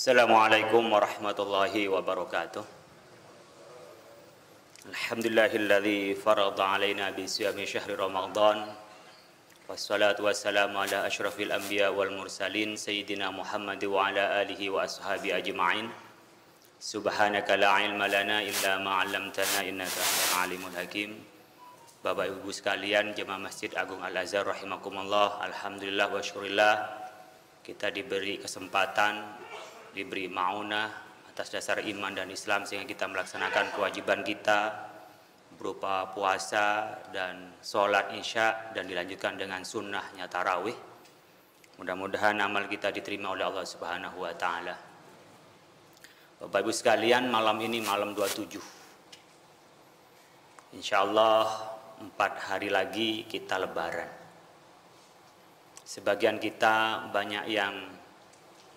Assalamualaikum warahmatullahi wabarakatuh. Alhamdulillahilladzi farada alaina bi siyami syahri Ramadan. Wassalatu wassalamu ala asyrafil anbiya wal mursalin sayyidina Muhammad wa ala alihi wa ashabi ajma'in. Subhanaka la ilma lana illa ma 'allamtana innaka antal alimul hakim. Bapak Ibu sekalian jemaah Masjid Agung Al Azhar rahimakumullah. Alhamdulillah wa syukurillah kita diberi kesempatan, diberi maunah atas dasar iman dan Islam sehingga kita melaksanakan kewajiban kita berupa puasa dan sholat isya dan dilanjutkan dengan sunnahnya tarawih. Mudah-mudahan amal kita diterima oleh Allah Subhanahu wa taala. Bapak Ibu sekalian, malam ini malam 27. Insya Allah empat hari lagi kita lebaran. Sebagian kita banyak yang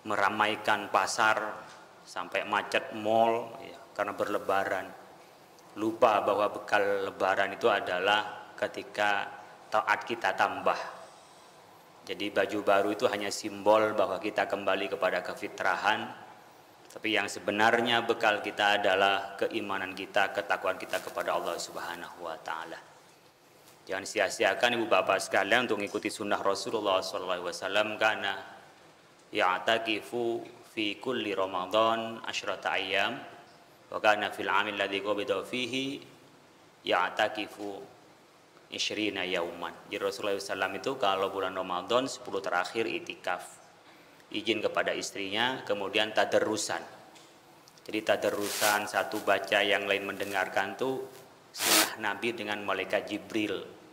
meramaikan pasar sampai macet mall ya, karena berlebaran. Lupa bahwa bekal lebaran itu adalah ketika taat kita tambah. Jadi baju baru itu hanya simbol bahwa kita kembali kepada kefitrahan. Tapi yang sebenarnya bekal kita adalah keimanan kita, ketakwaan kita kepada Allah Subhanahu wa taala. Jangan sia-siakan ibu bapak sekalian untuk mengikuti sunnah Rasulullah SAW karena ya'takifu fi kulli Ramadan asyrata ayyam wa kana fil amil ladzi qabida fihi ya'takifu isyrina yauman. Jadi Rasulullah SAW itu kalau bulan Ramadan 10 terakhir itikaf. Izin kepada istrinya, kemudian tadarrusan. Jadi tadarrusan satu baca yang lain mendengarkan tuh sunnah Nabi dengan malaikat Jibril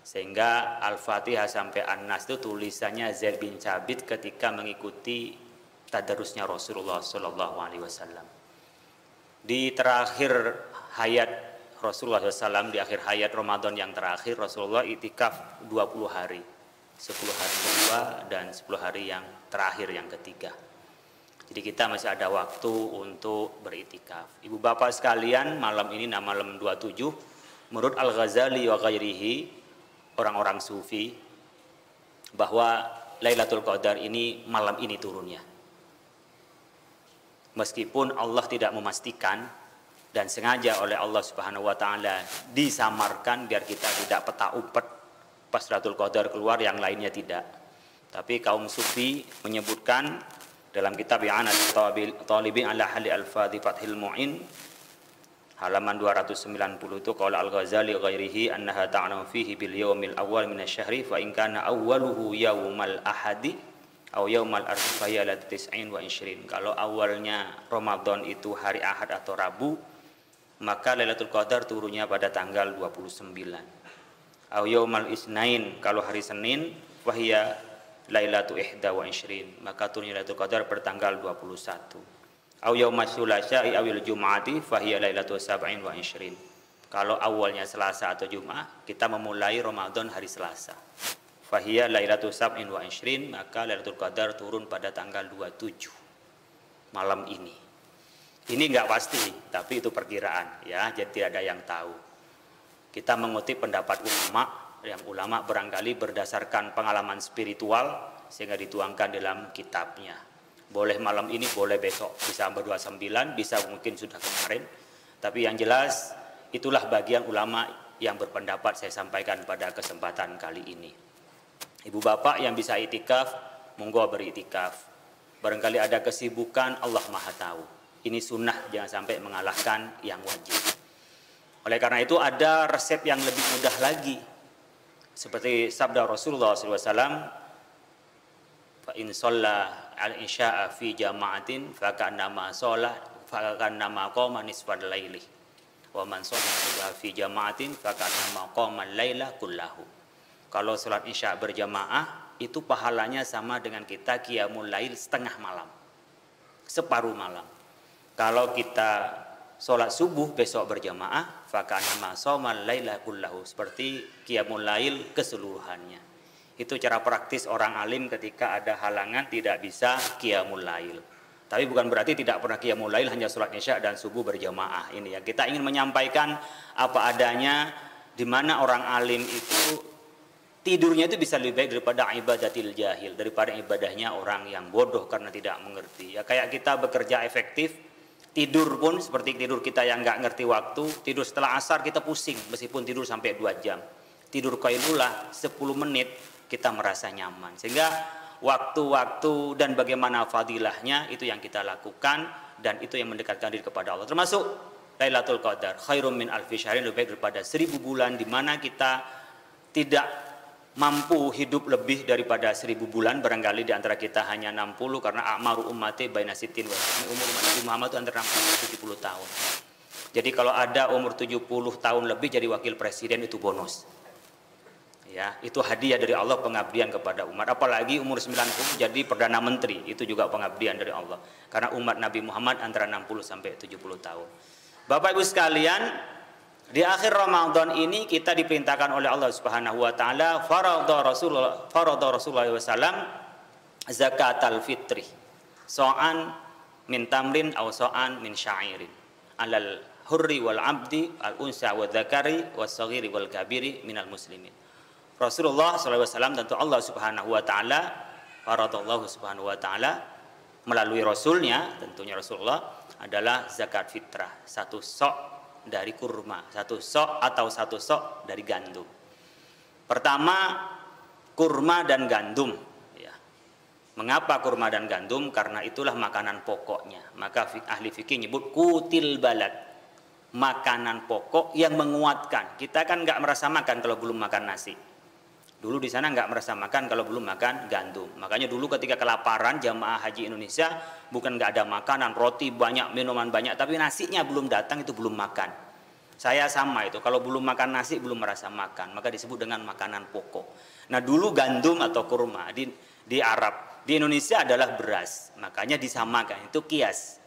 sehingga Al-Fatihah sampai An-Nas itu tulisannya Zaid bin Cabit ketika mengikuti tadarusnya Rasulullah Shallallahu Alaihi Wasallam. Di terakhir hayat Rasulullah SAW di akhir hayat Ramadan yang terakhir Rasulullah itikaf 20 hari. 10 hari kedua dan 10 hari yang terakhir yang ketiga. Jadi kita masih ada waktu untuk beritikaf. Ibu bapak sekalian, malam ini nama malam 27 menurut Al-Ghazali wa ghairihi orang-orang sufi bahwa Lailatul Qadar ini malam ini turunnya. Meskipun Allah tidak memastikan dan sengaja oleh Allah Subhanahu wa taala disamarkan biar kita tidak peta umpet pas Lailatul Qadar keluar yang lainnya tidak. Tapi kaum sufi menyebutkan dalam kitab I'anat Talibin ala Hali Al-Fadhi Fathil Mu'in halaman 290 itu kalau Al-Ghazali ghairihi annaha ta'lamu fihi bil yaumil awal min asy-syahri fa in kana awwaluhu yaumal ahadi atau yaumal arba'i fa ya tis'in wa ishrin kalau awalnya Ramadan itu hari Ahad atau Rabu maka Lailatul Qadar turunnya pada tanggal 29 atau yaumal isnain kalau hari Senin wahia Lailatul Ihda wa Ishrin maka turunnya Lailatul Qadar bertanggal 21 au yaumul sulasya'i awil jum'ati fahiya Lailatul sab'in wa Ishrin kalau awalnya Selasa atau Jumat kita memulai Ramadan hari Selasa. Fahiya Lailatul sab'in wa Ishrin maka Lailatul Qadar turun pada tanggal 27 malam ini. Ini enggak pasti tapi itu perkiraan ya. Jadi tidak ada yang tahu. Kita mengutip pendapat ulama yang ulama barangkali berdasarkan pengalaman spiritual sehingga dituangkan dalam kitabnya. Boleh malam ini, boleh besok, bisa berdua sembilan, bisa mungkin sudah kemarin. Tapi yang jelas itulah bagian ulama yang berpendapat saya sampaikan pada kesempatan kali ini. Ibu bapak yang bisa itikaf, monggo beritikaf. Barangkali ada kesibukan, Allah maha tahu. Ini sunnah, jangan sampai mengalahkan yang wajib. Oleh karena itu ada resep yang lebih mudah lagi seperti sabda Rasulullah SAW al isya'a fi jama'atin fa nama shalah fa nama qama nisfal laili wa man shalla fi jama'atin fa nama qama laila kullahu. Kalau salat isya berjamaah itu pahalanya sama dengan kita qiyamul lail setengah malam. Separuh malam. Kalau kita sholat subuh besok berjamaah fakana ma somal laila kullahu. Seperti qiyamul lail keseluruhannya itu cara praktis orang alim ketika ada halangan tidak bisa qiyamul lail tapi bukan berarti tidak pernah qiyamul lail hanya sholat isya dan subuh berjamaah ini ya kita ingin menyampaikan apa adanya di mana orang alim itu tidurnya itu bisa lebih baik daripada ibadatil jahil, daripada ibadahnya orang yang bodoh karena tidak mengerti. Ya kayak kita bekerja efektif, tidur pun seperti tidur kita yang nggak ngerti waktu, tidur setelah asar kita pusing meskipun tidur sampai 2 jam. Tidur kailulah 10 menit kita merasa nyaman. Sehingga waktu-waktu dan bagaimana fadilahnya itu yang kita lakukan dan itu yang mendekatkan diri kepada Allah. Termasuk Lailatul Qadar, khairum min alfi syahrin lebih baik daripada seribu bulan di mana kita tidak mampu hidup lebih daripada seribu bulan barangkali di antara kita hanya 60 karena amaru ummati baina sitin wa umur umat Muhammad itu antara 60 70 tahun. Jadi kalau ada umur 70 tahun lebih jadi wakil presiden itu bonus. Ya, itu hadiah dari Allah pengabdian kepada umat. Apalagi umur 90 jadi perdana menteri, itu juga pengabdian dari Allah. Karena umat Nabi Muhammad antara 60 sampai 70 tahun. Bapak Ibu sekalian, di akhir Ramadan ini kita diperintahkan oleh Allah Subhanahu wa taala faradha Rasulullah faradha Rasulullah wasallam zakat al-fitri. So'an min tamrin aw so'an min sya'irin. Alal hurri wal abdi al unsa wa dzakari was saghiri wal kabiri minal muslimin. Rasulullah SAW tentu Allah Subhanahu wa taala faradallahu Subhanahu wa taala melalui rasulnya tentunya Rasulullah adalah zakat fitrah, satu sok dari kurma, satu sok atau satu sok dari gandum. Pertama, kurma dan gandum. Ya. Mengapa kurma dan gandum? Karena itulah makanan pokoknya. Maka ahli fikih nyebut kutil balad, makanan pokok yang menguatkan. Kita kan nggak merasa makan kalau belum makan nasi. Dulu di sana nggak merasa makan kalau belum makan gandum. Makanya dulu ketika kelaparan jamaah haji Indonesia bukan nggak ada makanan, roti banyak, minuman banyak, tapi nasinya belum datang itu belum makan. Saya sama itu, kalau belum makan nasi belum merasa makan, maka disebut dengan makanan pokok. Nah dulu gandum atau kurma di, di Arab, di Indonesia adalah beras, makanya disamakan itu kias,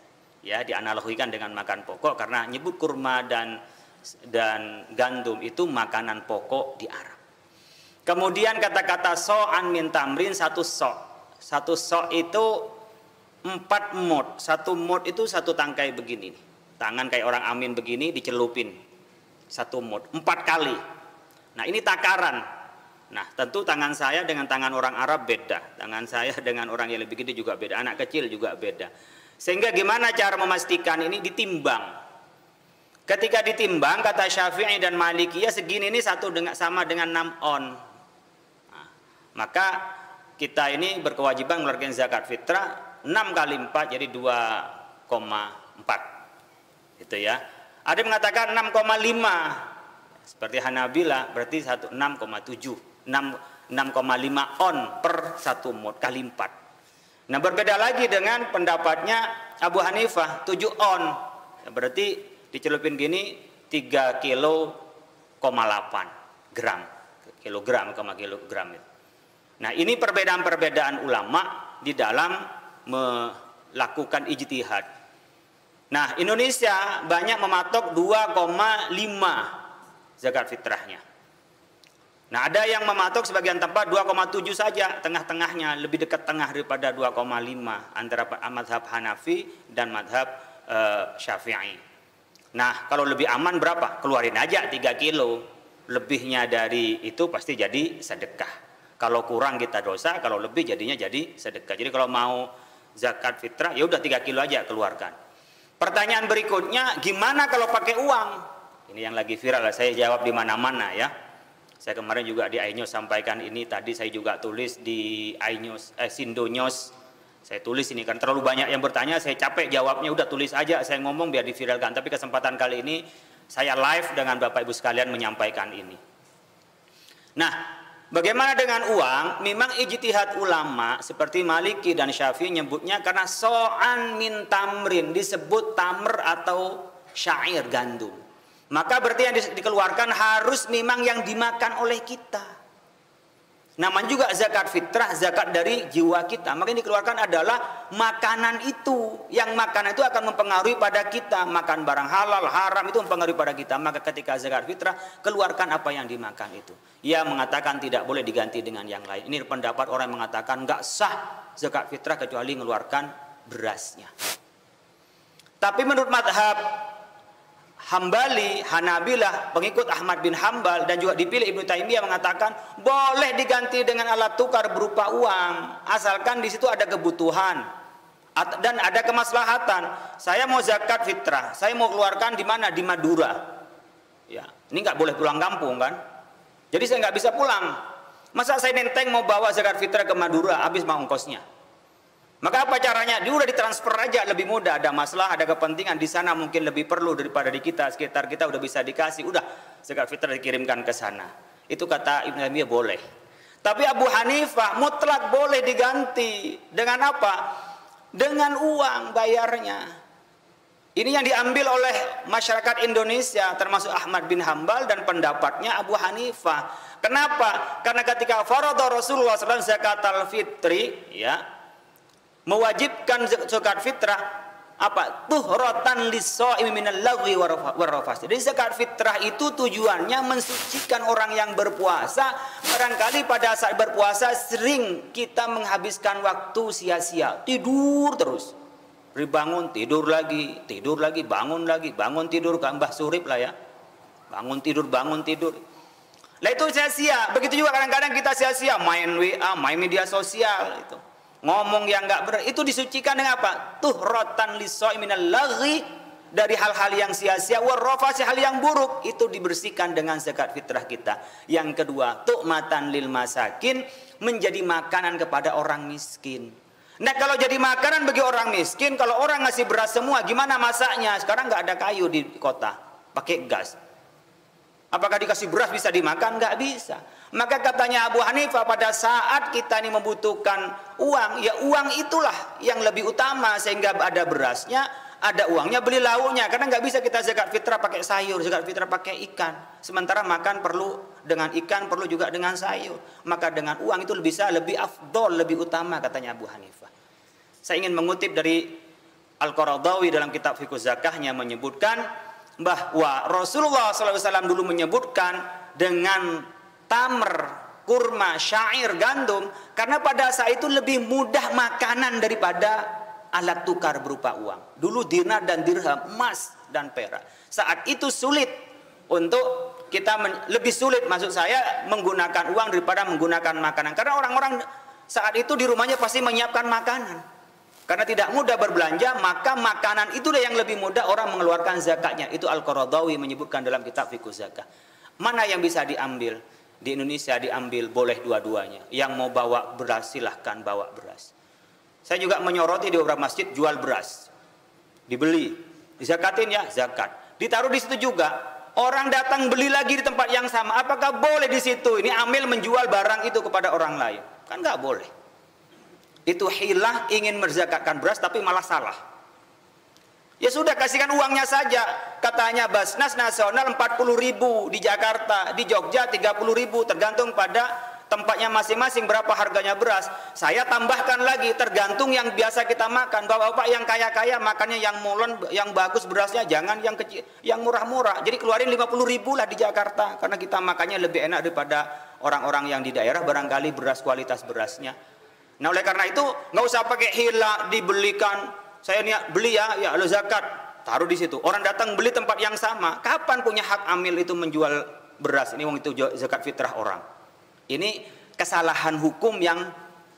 ya dianalogikan dengan makan pokok karena nyebut kurma dan dan gandum itu makanan pokok di Arab. Kemudian kata-kata so'an min tamrin satu so. Satu so itu empat mod. Satu mod itu satu tangkai begini. Tangan kayak orang amin begini dicelupin. Satu mod. Empat kali. Nah ini takaran. Nah tentu tangan saya dengan tangan orang Arab beda. Tangan saya dengan orang yang lebih gede juga beda. Anak kecil juga beda. Sehingga gimana cara memastikan ini ditimbang. Ketika ditimbang kata Syafi'i dan Maliki ya segini ini satu dengan sama dengan 6 on maka kita ini berkewajiban mengeluarkan zakat fitrah 6 kali 4 jadi 2,4 gitu ya. Ada yang mengatakan 6,5 seperti Hanabila berarti 6,7 6,5 on per satu mod kali 4 nah berbeda lagi dengan pendapatnya Abu Hanifah 7 on. Berarti dicelupin gini 3 kilo 8 gram. Kilogram koma kilogram itu Nah, ini perbedaan-perbedaan ulama di dalam melakukan ijtihad. Nah, Indonesia banyak mematok 2,5 zakat fitrahnya. Nah, ada yang mematok sebagian tempat 2,7 saja, tengah-tengahnya lebih dekat tengah daripada 2,5 antara madhab Hanafi dan madhab uh, Syafi'i. Nah, kalau lebih aman berapa? Keluarin aja 3 kilo. Lebihnya dari itu pasti jadi sedekah. Kalau kurang kita dosa, kalau lebih jadinya jadi sedekah. Jadi kalau mau zakat fitrah, ya udah 3 kilo aja keluarkan. Pertanyaan berikutnya, gimana kalau pakai uang? Ini yang lagi viral, saya jawab di mana-mana ya. Saya kemarin juga di iNews sampaikan ini, tadi saya juga tulis di iNews, eh, Sindo News. Saya tulis ini kan terlalu banyak yang bertanya, saya capek jawabnya, udah tulis aja, saya ngomong biar diviralkan. Tapi kesempatan kali ini saya live dengan Bapak Ibu sekalian menyampaikan ini. Nah, Bagaimana dengan uang? Memang ijtihad ulama seperti Maliki dan Syafi'i nyebutnya karena so'an min tamrin disebut tamr atau syair gandum. Maka berarti yang dikeluarkan harus memang yang dimakan oleh kita. Namanya juga zakat fitrah, zakat dari jiwa kita. Maka yang dikeluarkan adalah makanan itu. Yang makanan itu akan mempengaruhi pada kita. Makan barang halal, haram itu mempengaruhi pada kita. Maka ketika zakat fitrah, keluarkan apa yang dimakan itu. Ia mengatakan tidak boleh diganti dengan yang lain. Ini pendapat orang yang mengatakan nggak sah zakat fitrah kecuali mengeluarkan berasnya. Tapi menurut madhab Hambali, Hanabilah, pengikut Ahmad bin Hambal dan juga dipilih Ibnu Taimiyah mengatakan boleh diganti dengan alat tukar berupa uang asalkan di situ ada kebutuhan dan ada kemaslahatan. Saya mau zakat fitrah, saya mau keluarkan di mana? Di Madura. Ya, ini nggak boleh pulang kampung kan? Jadi saya nggak bisa pulang. Masa saya nenteng mau bawa zakat fitrah ke Madura, habis mau ongkosnya. Maka apa caranya? Dia udah ditransfer aja lebih mudah. Ada masalah, ada kepentingan di sana mungkin lebih perlu daripada di kita. Sekitar kita udah bisa dikasih. Udah zakat fitrah dikirimkan ke sana. Itu kata Ibn Taimiyah boleh. Tapi Abu Hanifah mutlak boleh diganti dengan apa? Dengan uang bayarnya. Ini yang diambil oleh masyarakat Indonesia termasuk Ahmad bin Hambal dan pendapatnya Abu Hanifah. Kenapa? Karena ketika faradha Rasulullah SAW zakat al-fitri ya, mewajibkan zakat fitrah apa tuhratan lisaimi minal lagwi warafas. Jadi zakat fitrah itu tujuannya mensucikan orang yang berpuasa. Barangkali pada saat berpuasa sering kita menghabiskan waktu sia-sia, tidur terus. Bangun tidur lagi, tidur lagi, bangun lagi, bangun tidur Mbah Surip lah ya. Bangun tidur, bangun tidur. Lah itu sia-sia. Begitu juga kadang-kadang kita sia-sia main WA, main media sosial itu ngomong yang nggak benar itu disucikan dengan apa? Tuh rotan minal laghi dari hal-hal yang sia-sia warrafasi hal yang buruk itu dibersihkan dengan zakat fitrah kita. Yang kedua, tuh matan lil masakin menjadi makanan kepada orang miskin. Nah kalau jadi makanan bagi orang miskin, kalau orang ngasih beras semua, gimana masaknya? Sekarang nggak ada kayu di kota, pakai gas. Apakah dikasih beras bisa dimakan? Nggak bisa. Maka katanya Abu Hanifah pada saat kita ini membutuhkan uang, ya uang itulah yang lebih utama sehingga ada berasnya, ada uangnya beli lauknya. Karena nggak bisa kita zakat fitrah pakai sayur, zakat fitrah pakai ikan. Sementara makan perlu dengan ikan, perlu juga dengan sayur. Maka dengan uang itu bisa lebih afdol, lebih utama katanya Abu Hanifah. Saya ingin mengutip dari Al-Qaradawi dalam kitab Fikih Zakahnya menyebutkan bahwa Rasulullah SAW dulu menyebutkan dengan tamr, kurma, syair, gandum karena pada saat itu lebih mudah makanan daripada alat tukar berupa uang. Dulu dinar dan dirham, emas dan perak. Saat itu sulit untuk kita lebih sulit maksud saya menggunakan uang daripada menggunakan makanan karena orang-orang saat itu di rumahnya pasti menyiapkan makanan. Karena tidak mudah berbelanja, maka makanan itulah yang lebih mudah orang mengeluarkan zakatnya. Itu Al-Qaradawi menyebutkan dalam kitab Fikih Zakat. Mana yang bisa diambil? Di Indonesia diambil boleh dua-duanya. Yang mau bawa beras silahkan bawa beras. Saya juga menyoroti di beberapa masjid jual beras. Dibeli. Dizakatin ya, zakat. Ditaruh di situ juga. Orang datang beli lagi di tempat yang sama. Apakah boleh di situ? Ini ambil menjual barang itu kepada orang lain. Kan nggak boleh. Itu hilah ingin merzakatkan beras tapi malah salah. Ya sudah kasihkan uangnya saja. Katanya Basnas nasional 40 ribu di Jakarta, di Jogja 30 ribu tergantung pada tempatnya masing-masing berapa harganya beras. Saya tambahkan lagi tergantung yang biasa kita makan. Bapak-bapak yang kaya-kaya makannya yang molen, yang bagus berasnya, jangan yang kecil, yang murah-murah. Jadi keluarin 50 ribu lah di Jakarta karena kita makannya lebih enak daripada orang-orang yang di daerah barangkali beras kualitas berasnya. Nah oleh karena itu nggak usah pakai hila dibelikan saya niat beli ya, ya lo zakat, taruh di situ. Orang datang beli tempat yang sama, kapan punya hak amil itu menjual beras? Ini wong itu zakat fitrah orang. Ini kesalahan hukum yang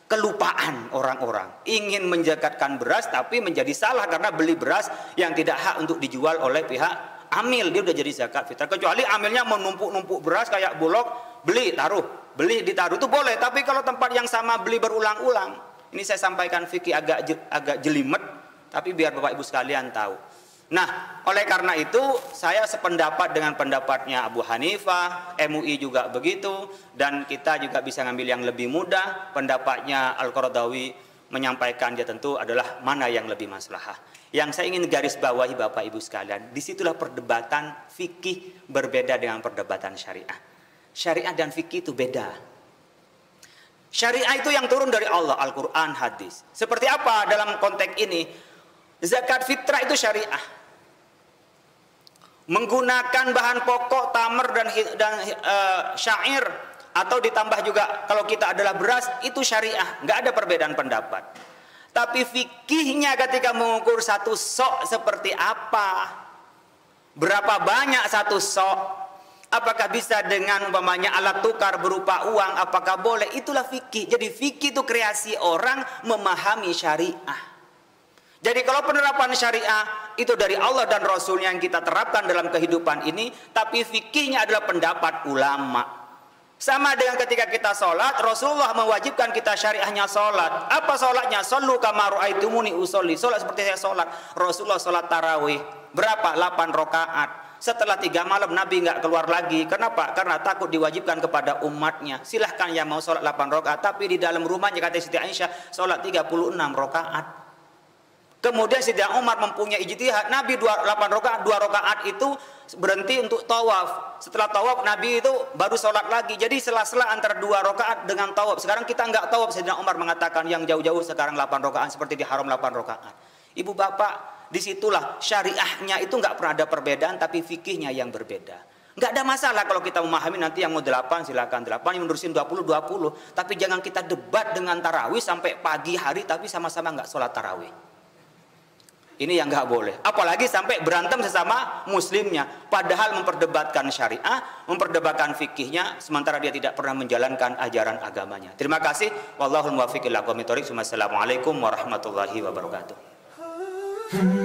kelupaan orang-orang. Ingin menjakatkan beras tapi menjadi salah karena beli beras yang tidak hak untuk dijual oleh pihak amil. Dia udah jadi zakat fitrah. Kecuali amilnya menumpuk-numpuk beras kayak bulog, beli, taruh. Beli, ditaruh itu boleh. Tapi kalau tempat yang sama beli berulang-ulang. Ini saya sampaikan fikih agak agak jelimet tapi biar Bapak Ibu sekalian tahu. Nah, oleh karena itu saya sependapat dengan pendapatnya Abu Hanifah, MUI juga begitu, dan kita juga bisa ngambil yang lebih mudah. Pendapatnya Al-Qaradawi menyampaikan dia tentu adalah mana yang lebih maslahah. Yang saya ingin garis bawahi Bapak Ibu sekalian, di situlah perdebatan fikih berbeda dengan perdebatan syariah. Syariah dan fikih itu beda. Syariah itu yang turun dari Allah, Al-Quran, hadis. Seperti apa dalam konteks ini? Zakat fitrah itu syariah. Menggunakan bahan pokok tamar dan dan uh, syair atau ditambah juga kalau kita adalah beras itu syariah, nggak ada perbedaan pendapat. Tapi fikihnya ketika mengukur satu sok seperti apa, Berapa banyak satu sok? Apakah bisa dengan umpamanya alat tukar berupa uang? Apakah boleh? Itulah fikih. Jadi fikih itu kreasi orang memahami syariah. Jadi kalau penerapan syariah itu dari Allah dan Rasulnya yang kita terapkan dalam kehidupan ini, tapi fikihnya adalah pendapat ulama. Sama dengan ketika kita sholat, Rasulullah mewajibkan kita syariahnya sholat. Apa sholatnya? Sallu kamaru aitumuni usolli. Sholat seperti saya sholat. Rasulullah sholat tarawih. Berapa? 8 rokaat. Setelah tiga malam Nabi nggak keluar lagi. Kenapa? Karena takut diwajibkan kepada umatnya. Silahkan yang mau sholat 8 rokaat. Tapi di dalam rumahnya kata Siti Aisyah sholat 36 rokaat. Kemudian Sidang Umar mempunyai ijtihad. Nabi 8 rokaat, 2 rokaat itu berhenti untuk tawaf. Setelah tawaf Nabi itu baru sholat lagi. Jadi sela-sela antara dua rakaat dengan tawaf. Sekarang kita nggak tawaf. Sayyidina Umar mengatakan yang jauh-jauh sekarang 8 rakaat seperti di haram 8 rakaat. Ibu bapak di situlah syariahnya itu nggak pernah ada perbedaan tapi fikihnya yang berbeda. Nggak ada masalah kalau kita memahami nanti yang mau 8 silakan 8 yang menerusin 20 20 tapi jangan kita debat dengan tarawih sampai pagi hari tapi sama-sama nggak sholat tarawih. Ini yang nggak boleh. Apalagi sampai berantem sesama muslimnya. Padahal memperdebatkan syariah, memperdebatkan fikihnya, sementara dia tidak pernah menjalankan ajaran agamanya. Terima kasih. Wallahul muwaffiq ila Assalamualaikum warahmatullahi wabarakatuh.